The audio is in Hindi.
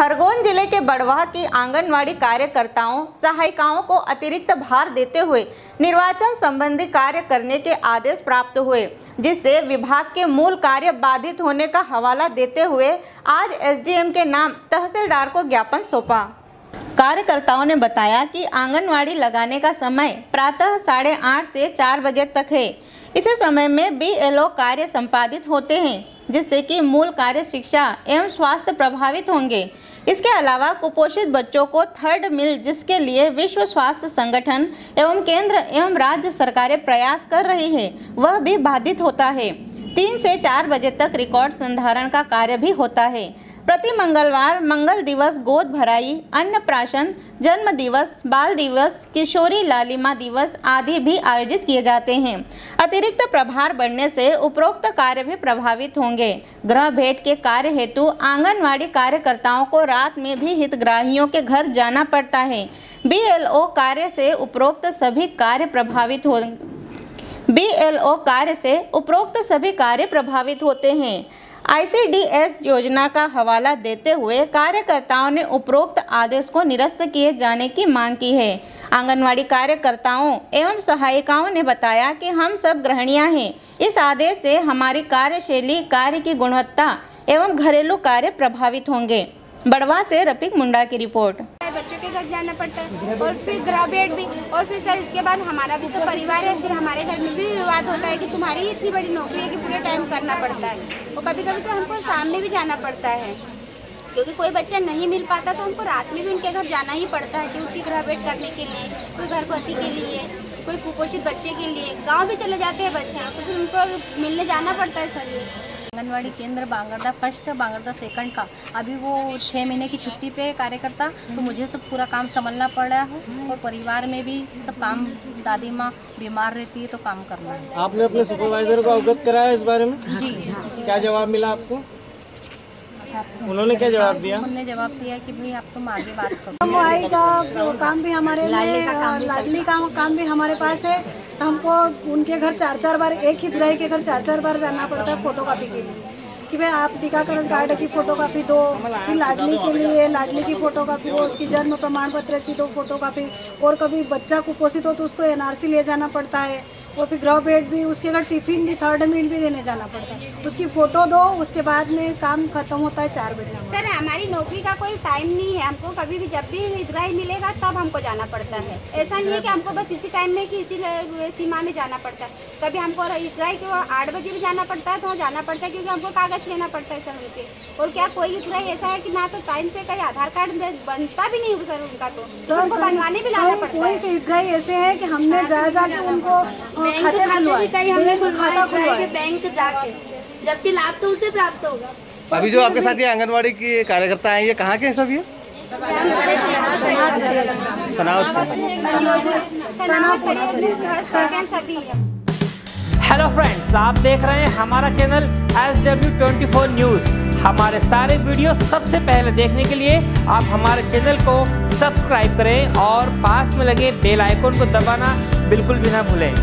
खरगोन ज़िले के बड़वाह की आंगनवाड़ी कार्यकर्ताओं, सहायिकाओं को अतिरिक्त भार देते हुए निर्वाचन संबंधी कार्य करने के आदेश प्राप्त हुए, जिससे विभाग के मूल कार्य बाधित होने का हवाला देते हुए आज एसडीएम के नाम तहसीलदार को ज्ञापन सौंपा। कार्यकर्ताओं ने बताया कि आंगनवाड़ी लगाने का समय प्रातः साढ़े आठ से चार बजे तक है। इसी समय में बीएलओ कार्य संपादित होते हैं, जिससे कि मूल कार्य शिक्षा एवं स्वास्थ्य प्रभावित होंगे। इसके अलावा कुपोषित बच्चों को थर्ड मिल जिसके लिए विश्व स्वास्थ्य संगठन एवं केंद्र एवं राज्य सरकारें प्रयास कर रही है, वह भी बाधित होता है। तीन से चार बजे तक रिकॉर्ड संधारण का कार्य भी होता है। प्रति मंगलवार मंगल दिवस गोद भराई अन्नप्राशन जन्म दिवस, बाल दिवस, किशोरी लालिमा दिवस आदि भी आयोजित किए जाते हैं। अतिरिक्त प्रभार बढ़ने से उपरोक्त कार्य भी प्रभावित होंगे। गृह भेंट के कार्य हेतु आंगनवाड़ी कार्यकर्ताओं को रात में भी हितग्राहियों के घर जाना पड़ता है। बीएलओ कार्य से उपरोक्त सभी कार्य प्रभावित हो बीएलओ कार्य से उपरोक्त सभी कार्य प्रभावित होते हैं। आईसीडीएस योजना का हवाला देते हुए कार्यकर्ताओं ने उपरोक्त आदेश को निरस्त किए जाने की मांग की है। आंगनवाड़ी कार्यकर्ताओं एवं सहायिकाओं ने बताया कि हम सब गृहणियाँ हैं। इस आदेश से हमारी कार्यशैली, कार्य की गुणवत्ता एवं घरेलू कार्य प्रभावित होंगे। बड़वा से रफिक मुंडा की रिपोर्ट। बच्चों के घर जाना पड़ता है और फिर बेड भी, और फिर सर, इसके बाद हमारा भी तो परिवार है, फिर हमारे घर में भी विवाद होता है कि तुम्हारी इतनी बड़ी नौकरी है कि पूरे टाइम करना पड़ता है। और कभी कभी तो हमको सामने भी जाना पड़ता है। क्योंकि कोई बच्चा नहीं मिल पाता तो हमको रात में भी उनके घर जाना ही पड़ता है उसकी ग्रह करने के लिए, कोई गर्भवती के लिए, कोई कुपोषित बच्चे के लिए। गाँव भी चले जाते हैं बच्चे तो फिर उनको मिलने जाना पड़ता है सर। आंगनवाड़ी केंद्र बांगरदा फ़र्स्ट बांगरदा सेकंड का। अभी वो छः महीने की छुट्टी पे कार्यकर्ता तो मुझे सब पूरा काम संभलना पड़ रहा है और परिवार में भी सब काम दादी माँ बीमार रहती है तो काम करना है। आपने अपने सुपरवाइजर को अवगत कराया इस बारे में? जी। जी क्या जवाब मिला आपको? उन्होंने क्या जवाब दिया? उन्होंने जवाब दिया कि भाई आप तुम आगे बात करो। मोबाइल का काम भी हमारे लाडली का काम लाडली का काम भी हमारे पास है। हमको उनके घर चार चार बार एक ही ग्रह के घर चार चार बार जाना पड़ता है फ़ोटो कॉपी के लिए कि भाई आप टीकाकरण कार्ड की फ़ोटो कॉपी दो, कि लाडली के लिए, लाडली की फ़ोटो कॉपी दो उसकी जन्म प्रमाण पत्र की दो फ़ोटो कॉपी और कभी बच्चा कुपोषित हो तो उसको एनआरसी ले जाना पड़ता है। और फिर ग्रह बेड भी उसके अगर टिफ़िन भी थर्ड मील भी देने जाना पड़ता है। उसकी फ़ोटो दो उसके बाद में काम खत्म होता है चार बजे सर हमारी नौकरी का कोई टाइम नहीं है। हमको कभी भी जब भी हितग्राही मिलेगा तब हमको जाना पड़ता है। ऐसा नहीं है कि हमको बस इसी टाइम में कि इसी सीमा में जाना पड़ता है। कभी हमको हितग्राही को आठ बजे भी जाना पड़ता है तो जाना पड़ता है क्योंकि हमको कागज़ लेना पड़ता है सर उनके। और क्या कोई हितग्राही ऐसा है कि ना तो टाइम से कहीं आधार कार्ड बनता भी नहीं सर उनका तो। सर उनको बनवाने भी लाना पड़ता है। ऐसे है कि हमने जा जाके उनको खाते खुलवाए। बैंक खाता खुलवाए। बैंक जाके। जबकि लाभ तो उसे प्राप्त होगा। अभी जो आपके साथ ये आंगनवाड़ी की कार्यकर्ता है ये कहाँ के हैं सब ये? हेलो फ्रेंड्स आप देख रहे हैं हमारा channel S W twenty four news हमारे सारे वीडियो सबसे पहले देखने के लिए आप हमारे चैनल को सब्सक्राइब करें और पास में लगे बेल आइकन को दबाना बिल्कुल भी ना भूलें।